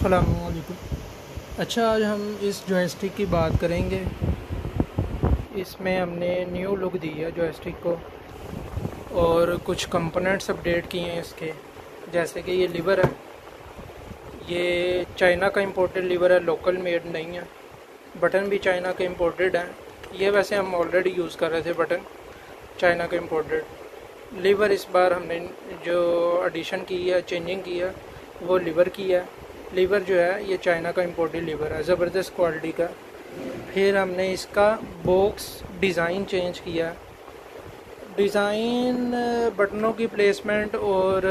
असलकुम अच्छा आज हम इस जॉयस्टिक की बात करेंगे। इसमें हमने न्यू लुक दी है जॉयस्टिक को और कुछ कंपोनेंट्स अपडेट किए हैं इसके। जैसे कि ये लीवर है। ये चाइना का इम्पोर्टेड लीवर है लोकल मेड नहीं है। बटन भी चाइना के इम्पोर्टेड हैं। ये वैसे हम ऑलरेडी यूज़ कर रहे थे बटन चाइना का इम्पोर्टेड लीवर इस बार हमने जो एडिशन की है चेंजिंग की है, वो लीवर की है। लीवर जो है, ये चाइना का इम्पोर्टेड लीवर है, ज़बरदस्त क्वालिटी का। फिर हमने इसका बॉक्स डिज़ाइन चेंज किया। डिज़ाइन बटनों की प्लेसमेंट और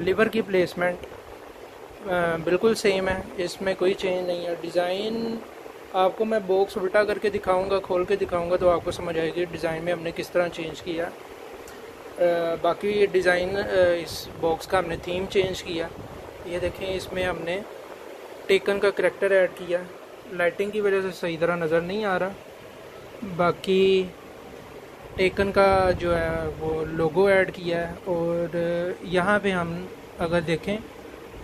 लीवर की प्लेसमेंट बिल्कुल सेम है, इसमें कोई चेंज नहीं है। डिज़ाइन आपको मैं बॉक्स उल्टा करके दिखाऊँगा, खोल के दिखाऊँगा तो आपको समझ आएगी डिज़ाइन में हमने किस तरह चेंज किया। बाकी डिज़ाइन इस बॉक्स का हमने थीम चेंज किया। ये देखें, इसमें हमने टेकन का करेक्टर ऐड किया। लाइटिंग की वजह से सही तरह नज़र नहीं आ रहा। बाकी टेकन का जो है, वो लोगो ऐड किया है और यहाँ पे हम अगर देखें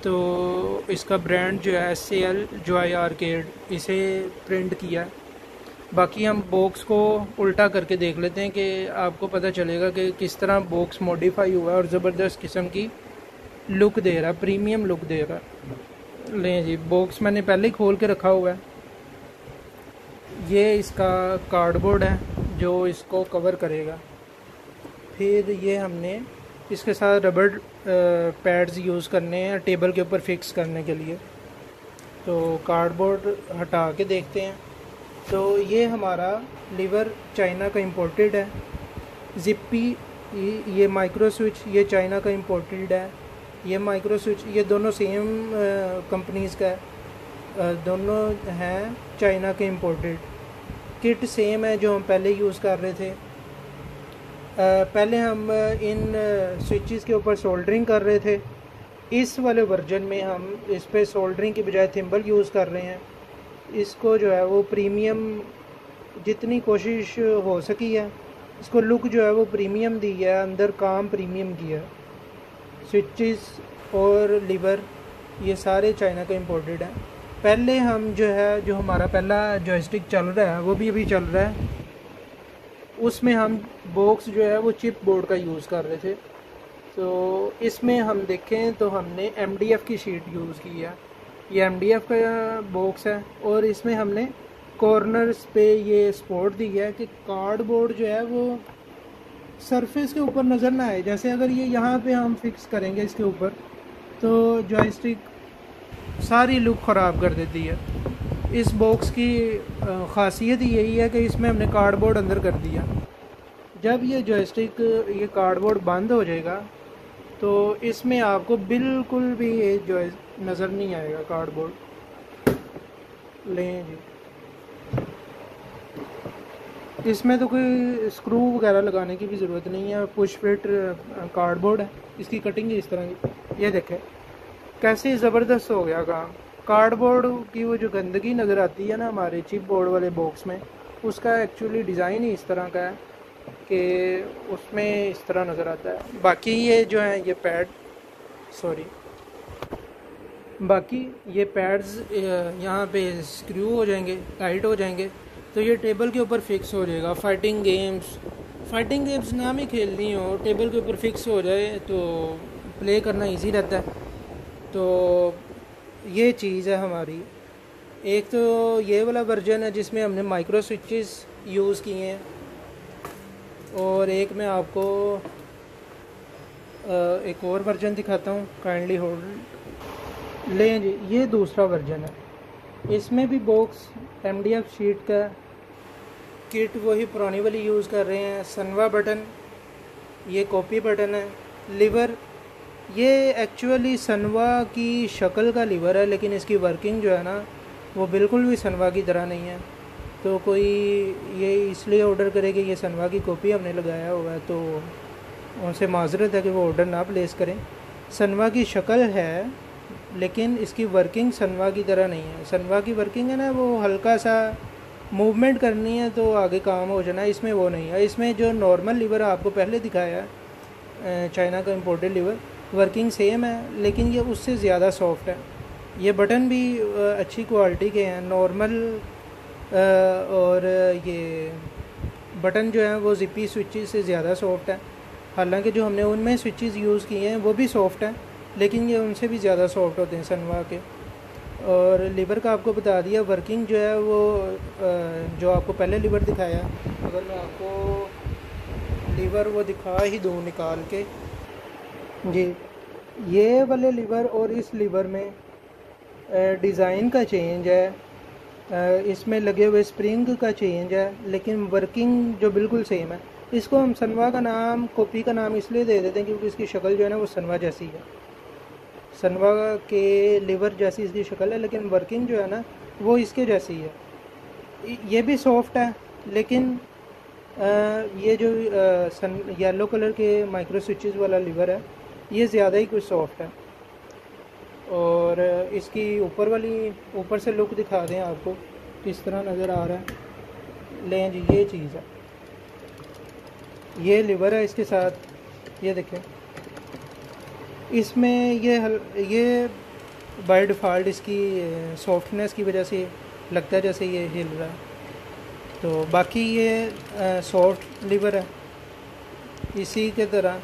तो इसका ब्रांड जो है एस एल जो आई आर्केड इसे प्रिंट किया। है बाकी हम बॉक्स को उल्टा करके देख लेते हैं कि आपको पता चलेगा कि किस तरह बॉक्स मॉडिफाई हुआ है और ज़बरदस्त किस्म की लुक दे रहा है प्रीमियम लुक दे रहा। है लें जी बॉक्स मैंने पहले ही खोल के रखा हुआ है। ये इसका कार्डबोर्ड है, जो इसको कवर करेगा। फिर ये हमने इसके साथ रबड़ पैड्स यूज़ करने हैं टेबल के ऊपर फिक्स करने के लिए। तो कार्डबोर्ड हटा के देखते हैं। तो ये हमारा लीवर चाइना का इम्पोर्टेड है। जिप्पी ये माइक्रो स्विच ये चाइना का इम्पोर्टेड है। ये माइक्रो स्विच ये दोनों सेम कंपनीज़ का है। दोनों हैं चाइना के इम्पोर्टेड किट सेम है जो हम पहले यूज़ कर रहे थे। पहले हम इन स्विचेस के ऊपर सोल्डरिंग कर रहे थे। इस वाले वर्जन में हम इस पर सोल्डरिंग की बजाय थिम्बल यूज़ कर रहे हैं। इसको जो है वो प्रीमियम जितनी कोशिश हो सकी है, इसको लुक जो है वो प्रीमियम दी है, अंदर काम प्रीमियम किया। है स्विचेस और लीवर ये सारे चाइना का इम्पोर्टेड हैं। पहले हम जो है, जो हमारा पहला जॉयस्टिक चल रहा है, वो भी अभी चल रहा है। उसमें हम बॉक्स जो है, वो चिप बोर्ड का यूज़ कर रहे थे। तो इसमें हम देखें तो हमने एमडीएफ की शीट यूज़ की है। ये एमडीएफ का बॉक्स है और इसमें हमने कॉर्नर्स पे ये सपोर्ट दी है कि कार्डबोर्ड जो है, वो सरफेस के ऊपर नज़र ना आए। जैसे अगर ये यहाँ पे हम फिक्स करेंगे इसके ऊपर तो जॉयस्टिक सारी लुक ख़राब कर देती है। इस बॉक्स की ख़ासियत यही है कि इसमें हमने कार्डबोर्ड अंदर कर दिया। जब ये जॉयस्टिक ये कार्डबोर्ड बंद हो जाएगा तो इसमें आपको बिल्कुल भी ये जो नज़र नहीं आएगा कार्डबोर्ड लें जी। इसमें तो कोई स्क्रू वगैरह लगाने की भी ज़रूरत नहीं है पुश फिट कार्डबोर्ड है। इसकी कटिंग इस तरह की। ये देखें, कैसे ज़बरदस्त हो गया काम। कार्डबोर्ड की वो जो गंदगी नज़र आती है ना हमारे चिप बोर्ड वाले बॉक्स में, उसका एक्चुअली डिज़ाइन ही इस तरह का है कि उसमें इस तरह नज़र आता है। बाकी ये जो है, ये पैड सॉरी बाकी ये पैड्स यहाँ पे स्क्रू हो जाएँगे टाइट हो जाएँगे। तो ये टेबल के ऊपर फिक्स हो जाएगा। फाइटिंग गेम्स फाइटिंग गेम्स नाम ही खेलनी हो, टेबल के ऊपर फिक्स हो जाए तो प्ले करना इजी रहता है। तो ये चीज़ है हमारी। एक तो ये वाला वर्जन है जिसमें हमने माइक्रो स्विचेस यूज़ किए हैं। और एक मैं आपको एक और वर्जन दिखाता हूँ काइंडली होल्ड लें जी, ये दूसरा वर्जन है। इसमें भी box M D F sheet का किट वही पुरानी वाली यूज़ कर रहे हैं। सनवा बटन ये कॉपी बटन है। लीवर ये एक्चुअली सनवा की शक्ल का लीवर है, लेकिन इसकी वर्किंग जो है ना, वो बिल्कुल भी सनवा की तरह नहीं है। तो कोई ये इसलिए ऑर्डर करे कि ये सनवा की कॉपी हमने लगाया हुआ है तो उनसे माजरत है कि वो ऑर्डर ना प्लेस करें। सनवा की शक्ल है, लेकिन इसकी वर्किंग सनवा की तरह नहीं है। सनवा की वर्किंग है ना, वो हल्का सा मूवमेंट करनी है तो आगे काम हो जाना इसमें वो नहीं है। इसमें जो नॉर्मल लीवर आपको पहले दिखाया है चाइना का इम्पोर्टेड लीवर वर्किंग सेम है, लेकिन ये उससे ज़्यादा सॉफ्ट है। ये बटन भी अच्छी क्वालिटी के हैं। नॉर्मल और ये बटन जो है, वो जिपी स्विचेस से ज़्यादा सॉफ्ट है। हालाँकि जो हमने उनमें स्विचेस यूज़ किए हैं, वो भी सॉफ्ट हैं, लेकिन ये उनसे भी ज़्यादा सॉफ्ट होते हैं सनवा के। और लीवर का आपको बता दिया वर्किंग जो है वो जो आपको पहले लीवर दिखाया, अगर मैं आपको लीवर वो दिखा ही दूँ निकाल के। जी, ये वाले लीवर और इस लीवर में डिज़ाइन का चेंज है इसमें लगे हुए स्प्रिंग का चेंज है, लेकिन वर्किंग जो बिल्कुल सेम है। इसको हम सनवा का नाम कॉपी का नाम इसलिए दे देते हैं क्योंकि इसकी शक्ल जो है ना वो सनवा जैसी है। सनवा के लिवर जैसी इसकी शक्ल है लेकिन वर्किंग जो है ना वो इसके जैसी है। ये भी सॉफ्ट है लेकिन आ, ये जो आ, सन येलो कलर के माइक्रो स्विचेस वाला लिवर है ये ज़्यादा ही कुछ सॉफ्ट है। और इसकी ऊपर वाली ऊपर से लुक दिखा दें आपको किस तरह नज़र आ रहा है। लें जी ये चीज़ है। ये लिवर है इसके साथ ये देखें। इसमें ये ये बाय डिफ़ॉल्ट इसकी सॉफ्टनेस की वजह से लगता है जैसे ये हिल रहा है। तो बाकी ये सॉफ्ट लिवर है। इसी के तरह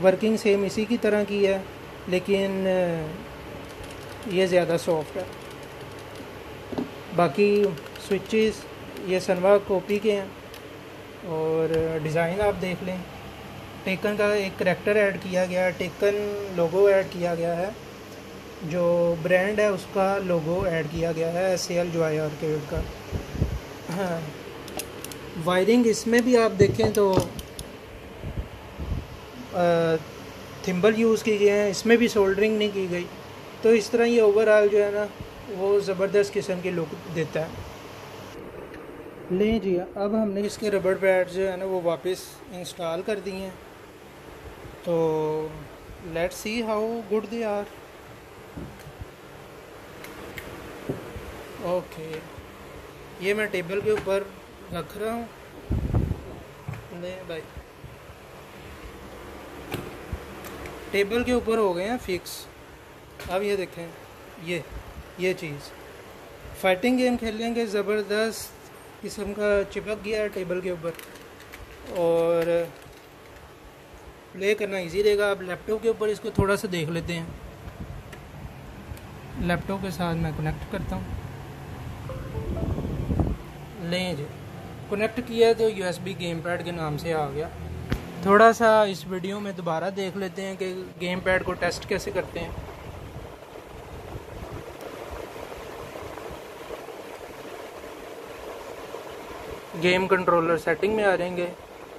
वर्किंग सेम इसी की तरह की है, लेकिन ये ज़्यादा सॉफ्ट है। बाकी स्विचेस ये सनवा कॉपी के हैं, और डिज़ाइन आप देख लें। टेकन का एक करेक्टर ऐड किया गया है टेकन लोगो ऐड किया गया है, जो ब्रांड है उसका लोगो ऐड किया गया है एस एल जो आई आर्केड का। हाँ। वायरिंग इसमें भी आप देखें तो थिम्बल यूज़ की गए हैं, इसमें भी सोल्डरिंग नहीं की गई। तो इस तरह ये ओवरऑल जो है ना, वो ज़बरदस्त किस्म की लुक देता है। लें जी, अब हमने इसके रबड़ पैड जो है ना, वो वापस इंस्टॉल कर दिए हैं। तो let's see how good they are okay ये मैं टेबल के ऊपर रख रहा हूँ। नहीं भाई टेबल के ऊपर हो गए हैं फिक्स अब ये देखें। ये ये चीज़. फाइटिंग गेम खेलेंगे, ज़बरदस्त किस्म का चिपक गया है टेबल के ऊपर। और प्ले करना इजी रहेगा। आप लैपटॉप के ऊपर इसको थोड़ा सा देख लेते हैं। लैपटॉप के साथ मैं कनेक्ट करता हूँ। लें जी। कनेक्ट किया तो U S B game pad के नाम से आ गया। थोड़ा सा इस वीडियो में दोबारा देख लेते हैं कि गेम पैड को टेस्ट कैसे करते हैं। गेम कंट्रोलर सेटिंग में आ जाएँगे।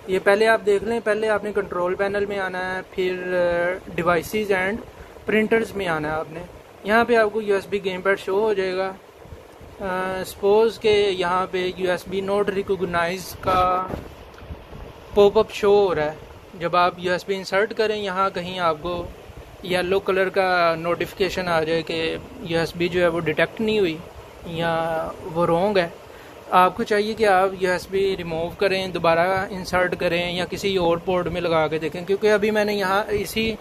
ये पहले आप देख लें, पहले आपने कंट्रोल पैनल में आना है, फिर डिवाइसेस एंड प्रिंटर्स में आना है आपने। यहाँ पे आपको यूएसबी गेम पैड शो हो जाएगा। सपोज़ के यहाँ पे यूएसबी नोट रिकोगनाइज का पॉपअप शो हो रहा है। जब आप यूएसबी इंसर्ट करें, यहाँ कहीं आपको येलो कलर का नोटिफिकेशन आ जाए कि यूएसबी जो है वो डिटेक्ट नहीं हुई या वो रोंग है। आपको चाहिए कि आप यूएसबी रिमूव करें, दोबारा इंसर्ट करें या किसी और पोर्ट में लगा के देखें, क्योंकि अभी मैंने यहाँ इसी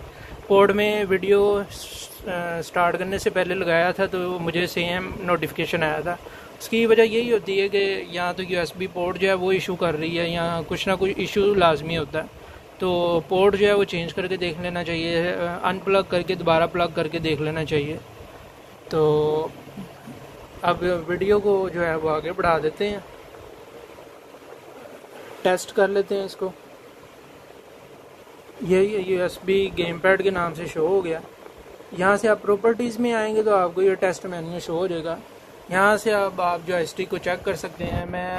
पोर्ट में वीडियो स्टार्ट करने से पहले लगाया था तो मुझे सेम नोटिफिकेशन आया था। उसकी वजह यही होती है कि या तो यूएसबी पोर्ट जो है वो इशू कर रही है, या कुछ ना कुछ इशू लाजमी होता है। तो पोर्ट जो है वो चेंज करके देख लेना चाहिए अनप्लग करके, दोबारा प्लग करके देख लेना चाहिए। तो अब वीडियो को जो है वो आगे बढ़ा देते हैं। टेस्ट कर लेते हैं इसको। यही U S B game pad के नाम से शो हो गया। यहाँ से आप प्रॉपर्टीज़ में आएँगे तो आपको ये टेस्ट मेन्यू शो हो जाएगा। यहाँ से अब आप जो एस को चेक कर सकते हैं। मैं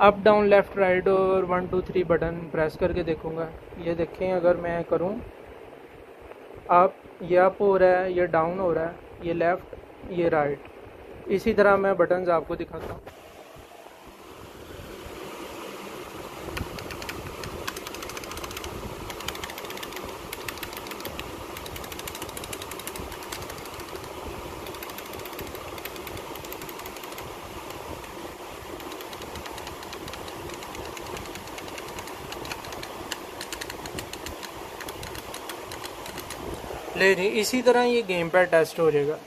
अप डाउन लेफ़्ट राइट और one two three button press करके देखूँगा। ये देखें, अगर मैं करूँ आप ये अप हो रहा है, ये डाउन हो रहा है, ये लेफ़्ट ये राइट इसी तरह मैं बटन्स आपको दिखाता हूँ। ले जी, इसी तरह ये गेम पैड टेस्ट हो जाएगा।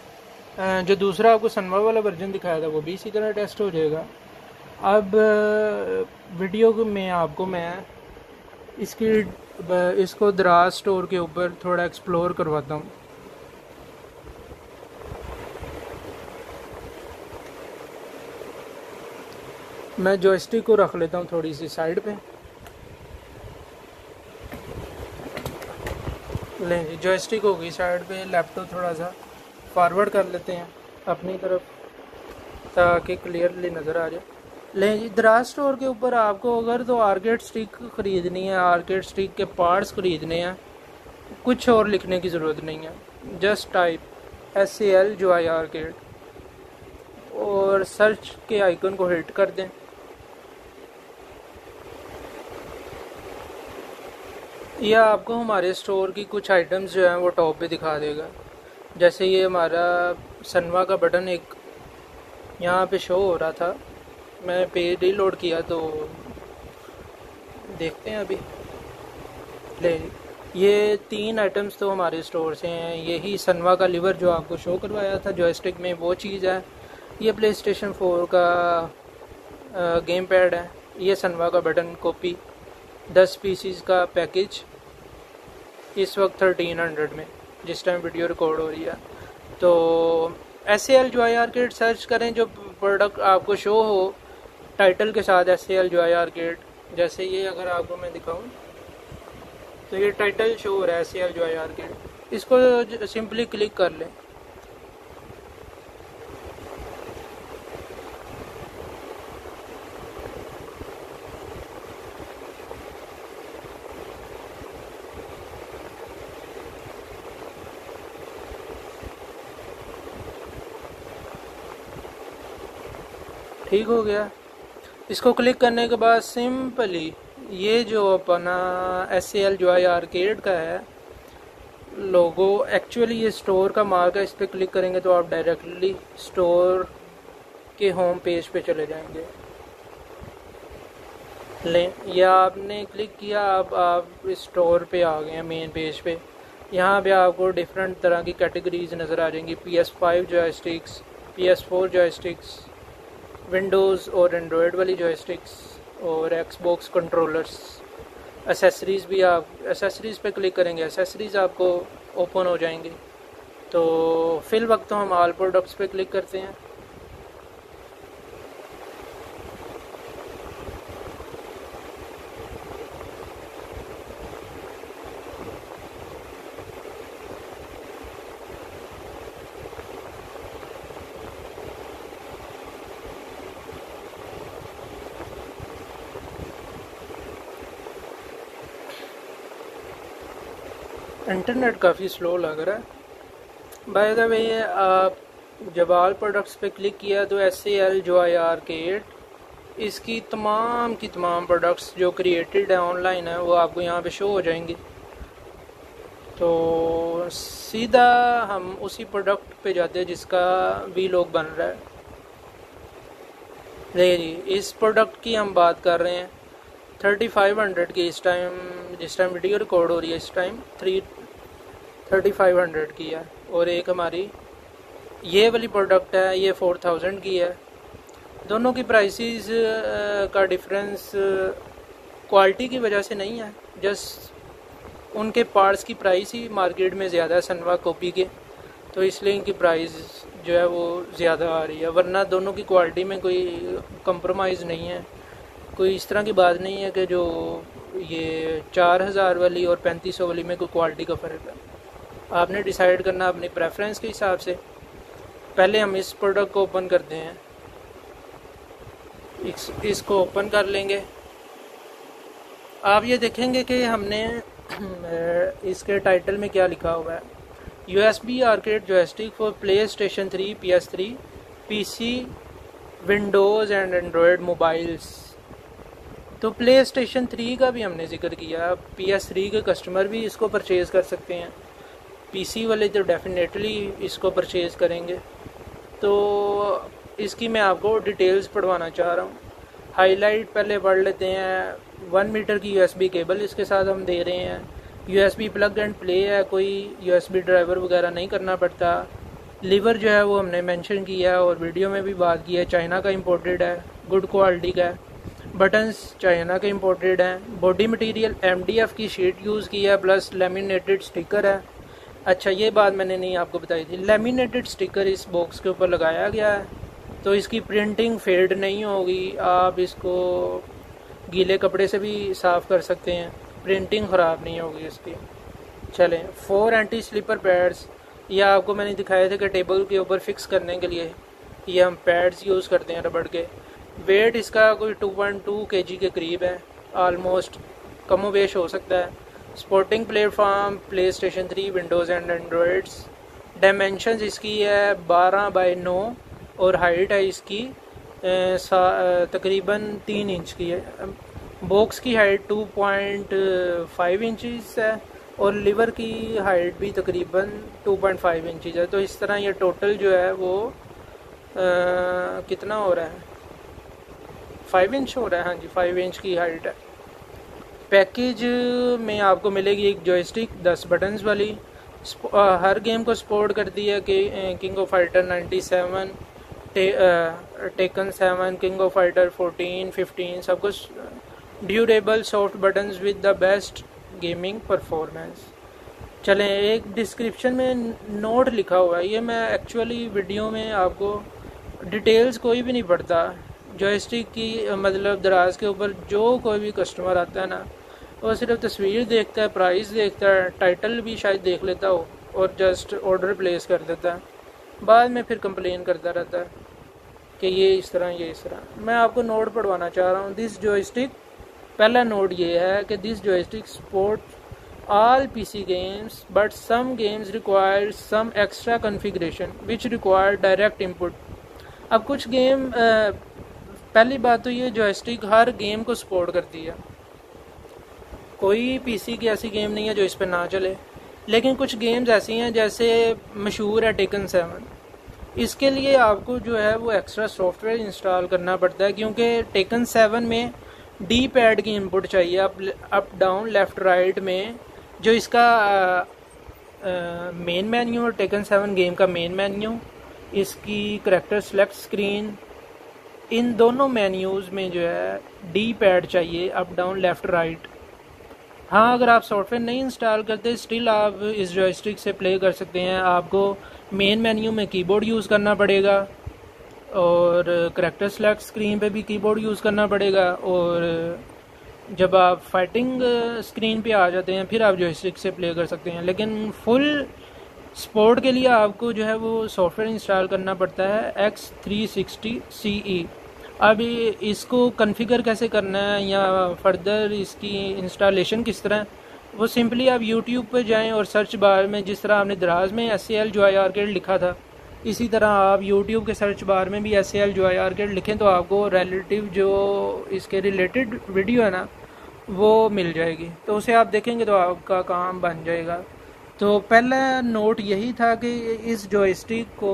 जो दूसरा आपको सनवा वाला वर्जन दिखाया था, वो भी इसी तरह टेस्ट हो जाएगा। अब वीडियो में आपको, मैं इसकी इसको दराज स्टोर के ऊपर थोड़ा एक्सप्लोर करवाता हूँ। मैं जॉयस्टिक को रख लेता हूँ थोड़ी सी साइड पे। लें जॉयस्टिक होगी साइड पे लैपटॉप थोड़ा सा। फॉरवर्ड कर लेते हैं अपनी तरफ़, ताकि क्लियरली नज़र आ जाए। लें जी दराज स्टोर के ऊपर आपको अगर तो आर्केड स्टिक ख़रीदनी है आर्केड स्टिक के पार्ट्स ख़रीदने हैं, कुछ और लिखने की ज़रूरत नहीं है। Just type S C L joy arcade और सर्च के आइकन को हिट कर दें। यह आपको हमारे स्टोर की कुछ आइटम्स जो हैं वो टॉप पे दिखा देगा। जैसे ये हमारा सनवा का बटन एक यहाँ पे शो हो रहा था। मैं पेज रीलोड किया तो देखते हैं अभी। ले, ये तीन आइटम्स तो हमारे स्टोर से हैं। यही सनवा का लिवर जो आपको शो करवाया था जॉयस्टिक में वो चीज़ है। ये प्ले स्टेशन फोर का गेम पैड है। ये सनवा का बटन कॉपी दस पीसीस का पैकेज इस वक्त थर्टीन हंड्रेड में। जिस टाइम वीडियो रिकॉर्ड हो रही है। तो एस एल जो आई आर्केड सर्च करें जो प्रोडक्ट आपको शो हो टाइटल के साथ एस एल जो आई आर्केड जैसे ये अगर आपको मैं दिखाऊँ तो ये टाइटल शो हो रहा है एस एल जो आई आर्केड इसको सिंपली क्लिक कर लें। ठीक हो गया। इसको क्लिक करने के बाद सिंपली ये जो अपना एस एल जो आई आर्केड का है लोगो एक्चुअली ये स्टोर का मार्क है। इस पर क्लिक करेंगे तो आप डायरेक्टली स्टोर के होम पेज पे चले जाएँगे। लें, या आपने क्लिक किया आप आप स्टोर पे आ गए हैं मेन पेज पे। यहाँ पे आपको डिफरेंट तरह की कैटेगरीज नज़र आ जाएँगी। पी एस फाइव जो स्टिक्स पी एस फोर जो स्टिक्स विंडोज़ और एंड्रॉयड वाली जॉयस्टिक्स और एक्सबॉक्स कंट्रोलर्स एसेसरीज़ भी आप एसेसरीज़ पे क्लिक करेंगे एसेसरीज़ आपको ओपन हो जाएँगे। तो फिल वक्त तो हम आल प्रोडक्ट्स पे क्लिक करते हैं। इंटरनेट काफ़ी स्लो लग रहा है। बाय द वे आप जब आल प्रोडक्ट्स पे क्लिक किया तो एस सी एल जो आई आर के एट इसकी तमाम की तमाम प्रोडक्ट्स जो क्रिएटेड है ऑनलाइन है, वो आपको यहाँ पे शो हो जाएँगी। तो सीधा हम उसी प्रोडक्ट पे जाते हैं जिसका वी लोग बन रहा है। देखिए जी, इस प्रोडक्ट की हम बात कर रहे हैं। थर्टी फाइव हंड्रेड की इस टाइम जिस टाइम वीडियो रिकॉर्ड हो रही है इस time three thirty five hundred की है और एक हमारी ये वाली प्रोडक्ट है, ये फोर थाउज़ेंड की है। दोनों की प्राइसेस का डिफरेंस क्वालिटी की वजह से नहीं है। जस्ट उनके पार्ट्स की प्राइस ही मार्केट में ज़्यादा है सनवा कॉपी के। तो इसलिए इनकी प्राइस जो है वो ज़्यादा आ रही है। वरना दोनों की क्वालिटी में कोई कंप्रोमाइज़ नहीं है। कोई इस तरह की बात नहीं है कि जो ये चार हज़ार वाली और पैंतीस सौ वाली में कोई क्वालिटी का फ़र्क है। आपने डिसाइड करना अपनी प्रेफरेंस के हिसाब से। पहले हम इस प्रोडक्ट को ओपन करते हैं। इस, इसको ओपन कर लेंगे। आप ये देखेंगे कि हमने इसके टाइटल में क्या लिखा हुआ है। U S B arcade joystick for PlayStation three P S three P C Windows and Android mobiles तो प्ले स्टेशन थ्री का भी हमने ज़िक्र किया। पी एस थ्री के कस्टमर भी इसको परचेज़ कर सकते हैं। पीसी वाले तो डेफिनेटली इसको परचेज़ करेंगे तो इसकी मैं आपको डिटेल्स पढ़वाना चाह रहा हूँ। हाईलाइट पहले पढ़ लेते हैं वन मीटर की यूएसबी केबल इसके साथ हम दे रहे हैं। यूएसबी प्लग एंड प्ले है, कोई यूएसबी ड्राइवर वगैरह नहीं करना पड़ता। लीवर जो है वो हमने मेंशन किया है और वीडियो में भी बात की है चाइना का इम्पोर्टेड है गुड क्वालिटी का है। बटन्स चाइना के इम्पोर्टेड हैं। बॉडी मटेरियल एमडीएफ की शीट यूज़ की है प्लस लेमिनेटेड स्टिकर है। अच्छा ये बात मैंने नहीं आपको बताई थी। लेमिनेटेड स्टिकर इस बॉक्स के ऊपर लगाया गया है तो इसकी प्रिंटिंग फेड नहीं होगी। आप इसको गीले कपड़े से भी साफ़ कर सकते हैं। प्रिंटिंग ख़राब नहीं होगी इसकी। चलें फोर एंटी स्लीपर पैड्स ये आपको मैंने दिखाए थे कि टेबल के ऊपर फिक्स करने के लिए। ये हम पैड्स यूज़ करते हैं रबड़ के। वेट इसका कोई 2.2 केजी के करीब है। आलमोस्ट कमोबेश हो सकता है। Sporting platform PlayStation three Windows and Androids dimension इसकी है 12 बाई 9 और हाइट है इसकी तकरीबन तीन इंच की है। बॉक्स की हाइट 2.5 इंचज़ है और लिवर की हाइट भी तकरीबन 2.5 इंचज़ है। तो इस तरह ये टोटल जो है वो आ, कितना हो रहा है? फाइव इंच हो रहा है हाँ जी फाइव इंच की हाइट है। पैकेज में आपको मिलेगी एक जॉयस्टिक दस बटन्स वाली। हर गेम को सपोर्ट करती है कि किंग ऑफ़ फाइटर 97 टे, Tekken seven King of Fighter 14 15 सब कुछ durable soft buttons with the best gaming performance चलें एक डिस्क्रिप्शन में नोट लिखा हुआ है। ये मैं एक्चुअली वीडियो में आपको डिटेल्स कोई भी नहीं पढ़ता। जॉयस्टिक की मतलब दराज के ऊपर जो कोई भी कस्टमर आता है ना वो सिर्फ़ तस्वीर देखता है प्राइस देखता है टाइटल भी शायद देख लेता हो और जस्ट ऑर्डर प्लेस कर देता है। बाद में फिर कंप्लेन करता रहता है कि ये इस तरह, ये इस तरह। मैं आपको नोट पढ़वाना चाह रहा हूँ दिस जॉयस्टिक पहला नोट ये है कि this joystick support all PC games but some games require some extra configuration which require direct input अब कुछ गेम पहली बात तो ये जॉयस्टिक हर गेम को सपोर्ट करती है। कोई पीसी की ऐसी गेम नहीं है जो इस पर ना चले। लेकिन कुछ गेम्स ऐसी हैं जैसे मशहूर है टेकन सेवन इसके लिए आपको जो है वो एक्स्ट्रा सॉफ्टवेयर इंस्टॉल करना पड़ता है, क्योंकि टेकन सेवन में डी पैड की इनपुट चाहिए up up down left right में, जो इसका मेन मेन्यू और टेकन सेवन गेम का मेन मेन्यू इसकी करेक्टर सेलेक्ट स्क्रीन इन दोनों मेन्यूज़ में जो है डी पैड चाहिए अप डाउन लेफ़्ट राइट हाँ अगर आप सॉफ्टवेयर नहीं इंस्टॉल करते स्टिल आप इस जॉयस्टिक से प्ले कर सकते हैं। आपको मेन मेन्यू में कीबोर्ड यूज़ करना पड़ेगा और करेक्टर सेलेक्ट स्क्रीन पे भी कीबोर्ड यूज़ करना पड़ेगा और जब आप फाइटिंग स्क्रीन पे आ जाते हैं, फिर आप जॉयस्टिक से प्ले कर सकते हैं। लेकिन फुल स्पोर्ट के लिए आपको जो है वो सॉफ्टवेयर इंस्टॉल करना पड़ता है X three sixty C E अब इसको कन्फिगर कैसे करना है या फर्दर इसकी इंस्टॉलेशन किस तरह है? वो सिंपली आप यूट्यूब पर जाएँ और सर्च बार में जिस तरह आपने दराज में एस एल जो आई आर्केड लिखा था, इसी तरह आप यूट्यूब के सर्च बार में भी एस एल जो आई आर्केड लिखें तो आपको रिलेटिव जो इसके रिलेटेड वीडियो है ना, वो मिल जाएगी। तो उसे आप देखेंगे तो आपका काम बन जाएगा। तो पहला नोट यही था कि इस जॉयस्टिक को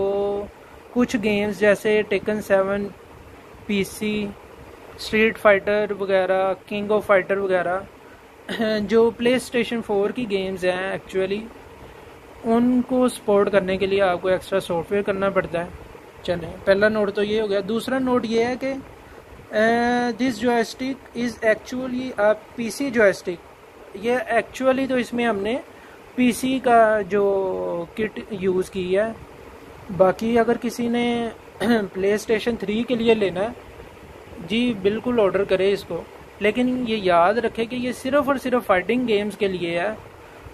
कुछ गेम्स जैसे Tekken seven PC Street Fighter वगैरह किंग ऑफ़ फाइटर वगैरह, जो प्ले स्टेशन फोर की गेम्स हैं एक्चुअली उनको सपोर्ट करने के लिए आपको एक्स्ट्रा सॉफ्टवेयर करना पड़ता है। चलें, पहला नोट तो ये हो गया। दूसरा नोट ये है कि this joystick is actually a PC joystick ये एक्चुअली तो इसमें हमने पीसी का जो किट यूज़ की है। बाकी अगर किसी ने प्ले स्टेशन थ्री के लिए लेना है। जी, बिल्कुल ऑर्डर करें इसको। लेकिन ये याद रखें कि ये सिर्फ़ और सिर्फ़ फाइटिंग गेम्स के लिए है।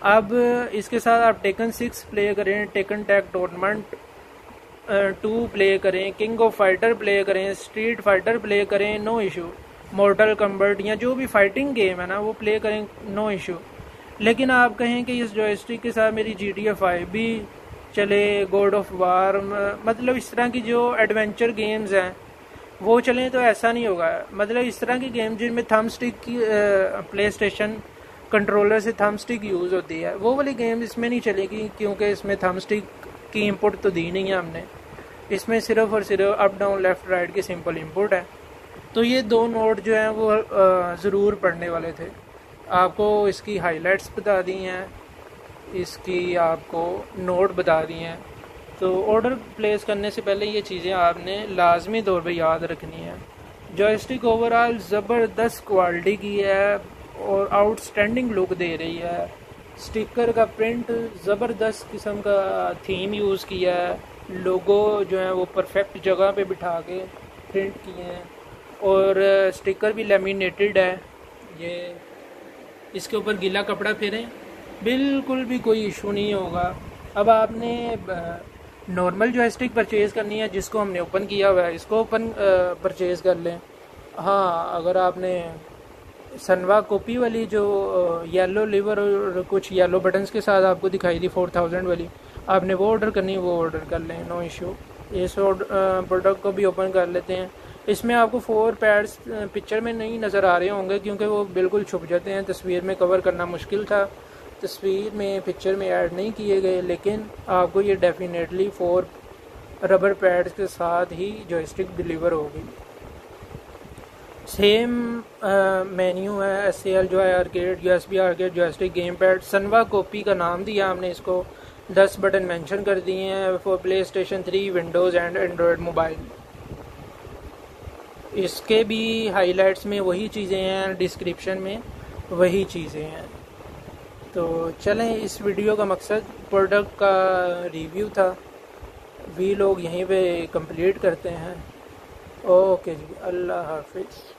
अब इसके साथ आप टेकन सिक्स प्ले करें Tekken tag tournament two play करें किंग ऑफ़ फाइटर प्ले करें स्ट्रीट फाइटर प्ले करें नो इशू मॉर्टल कम्बर्ट या जो भी फाइटिंग गेम है ना, वो प्ले करें नो इशू लेकिन आप कहें कि इस जॉयस्टिक के साथ मेरी जी टी एफ़ आई भी चले गोड ऑफ़ वार मतलब इस तरह की जो एडवेंचर गेम्स हैं, वो चलें तो ऐसा नहीं होगा। मतलब इस तरह की गेम जिनमें थम स्टिक की प्ले स्टेशन कंट्रोलर से थम स्टिक यूज़ होती है, वो वाली गेम इसमें नहीं चलेगी क्योंकि इसमें थम स्टिक की इनपुट तो दी नहीं है हमने। इसमें सिर्फ़ और सिर्फ़ अप डाउन लेफ़्ट राइट की सिंपल इनपुट है। तो ये दो नोट जो हैं वो ज़रूर पढ़ने वाले थे। आपको इसकी हाइलाइट्स बता दी हैं। इसकी आपको नोट बता दिए हैं। तो ऑर्डर प्लेस करने से पहले ये चीज़ें आपने लाजमी तौर पे याद रखनी है। जॉयस्टिक ओवरऑल ज़बरदस्त क्वालिटी की है और आउटस्टैंडिंग लुक दे रही है। स्टिकर का प्रिंट ज़बरदस्त किस्म का थीम यूज़ किया है। लोगो जो है वो परफेक्ट जगह पे बिठा के प्रिंट किए हैं। और स्टिकर भी लेमिनेटेड है। ये, इसके ऊपर गीला कपड़ा फेरें। बिल्कुल भी कोई इशू नहीं होगा। अब आपने नॉर्मल जो स्टिक परचेज़ करनी है, जिसको हमने ओपन किया हुआ है, इसको ओपन परचेज़ कर लें। हाँ अगर आपने सनवा कॉपी वाली जो येलो लिवर और कुछ येलो बटन्स के साथ आपको दिखाई दी फोर थाउज़ेंड वाली, आपने वो ऑर्डर करनी है वो ऑर्डर कर लें नो इशू इस प्रोडक्ट को भी ओपन कर लेते हैं। इसमें आपको फोर पैड्स पिक्चर में नहीं नज़र आ रहे होंगे, क्योंकि वो बिल्कुल छुप जाते हैं, तस्वीर में कवर करना मुश्किल था। तस्वीर में पिक्चर में ऐड नहीं किए गए, लेकिन आपको ये डेफिनेटली फोर रबर पैड्स के साथ ही जॉयस्टिक डिलीवर होगी। सेम मेन्यू है एस एल जो है arcade U S B arcade joystick game pad Sanwa copy का नाम दिया हमने इसको। दस बटन मेंशन कर दिए हैं for PlayStation three Windows and Android mobile इसके भी हाइलाइट्स में वही चीज़ें हैं डिस्क्रिप्शन में वही चीज़ें हैं। तो चलें इस वीडियो का मकसद प्रोडक्ट का रिव्यू था। वी लोग यहीं पे कंप्लीट करते हैं। ओके जी, अल्लाह हाफिज़।